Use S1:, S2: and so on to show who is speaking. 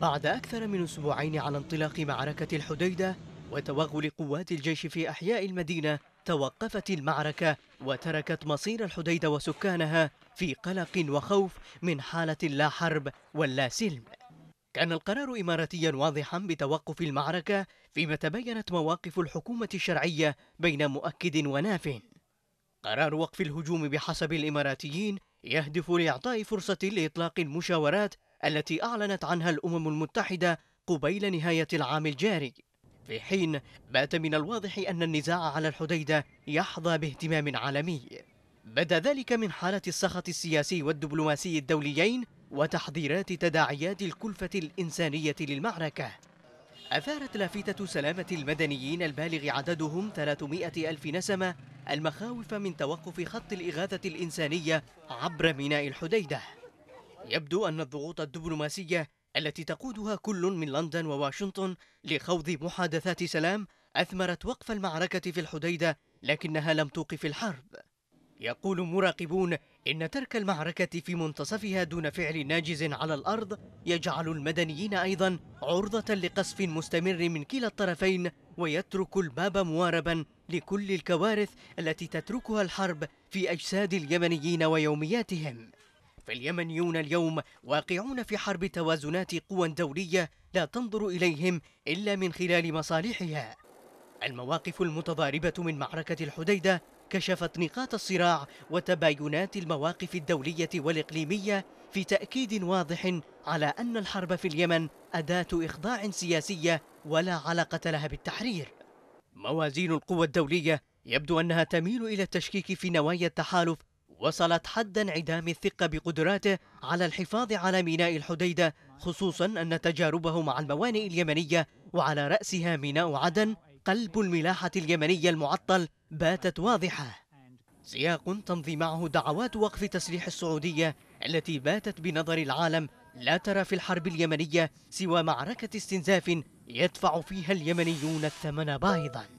S1: بعد أكثر من أسبوعين على انطلاق معركة الحديدة وتوغل قوات الجيش في أحياء المدينة توقفت المعركة وتركت مصير الحديدة وسكانها في قلق وخوف من حالة لا حرب ولا سلم. كان القرار إماراتيا واضحا بتوقف المعركة فيما تبينت مواقف الحكومة الشرعية بين مؤكد وناف. قرار وقف الهجوم بحسب الإماراتيين يهدف لإعطاء فرصة لإطلاق المشاورات التي أعلنت عنها الأمم المتحدة قبيل نهاية العام الجاري في حين بات من الواضح أن النزاع على الحديدة يحظى باهتمام عالمي. بدا ذلك من حالة السخط السياسي والدبلوماسي الدوليين وتحضيرات تداعيات الكلفة الإنسانية للمعركة. أثارت لافتة سلامة المدنيين البالغ عددهم 300 ألف نسمة المخاوف من توقف خط الإغاثة الإنسانية عبر ميناء الحديدة. يبدو أن الضغوط الدبلوماسية التي تقودها كل من لندن وواشنطن لخوض محادثات سلام أثمرت وقف المعركة في الحديدة لكنها لم توقف الحرب. يقول مراقبون إن ترك المعركة في منتصفها دون فعل ناجز على الأرض يجعل المدنيين أيضا عرضة لقصف مستمر من كلا الطرفين ويترك الباب مواربا لكل الكوارث التي تتركها الحرب في أجساد اليمنيين ويومياتهم. فاليمنيون اليوم واقعون في حرب توازنات قوى دولية لا تنظر إليهم إلا من خلال مصالحها. المواقف المتضاربة من معركة الحديدة كشفت نقاط الصراع وتباينات المواقف الدولية والإقليمية في تأكيد واضح على أن الحرب في اليمن أداة إخضاع سياسية ولا علاقة لها بالتحرير. موازين القوى الدولية يبدو أنها تميل إلى التشكيك في نوايا التحالف وصلت حد انعدام الثقة بقدراته على الحفاظ على ميناء الحديدة خصوصا أن تجاربه مع الموانئ اليمنية وعلى رأسها ميناء عدن قلب الملاحة اليمنية المعطل باتت واضحة. سياق تمضي معه دعوات وقف تسليح السعودية التي باتت بنظر العالم لا ترى في الحرب اليمنية سوى معركة استنزاف يدفع فيها اليمنيون الثمن بايظاً.